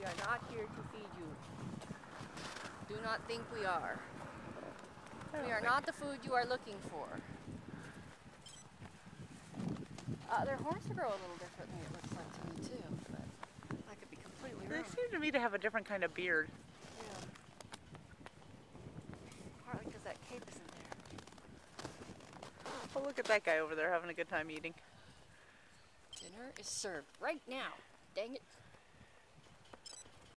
We are not here to feed you. Do not think we are. We are not the food you are looking for. Uh, their horns grow a little differently, it looks like to me too. But I could be completely wrong. They seem to me to have a different kind of beard. Yeah. Partly because that cape isn't there. Oh, look at that guy over there having a good time eating. Dinner is served right now. Dang it.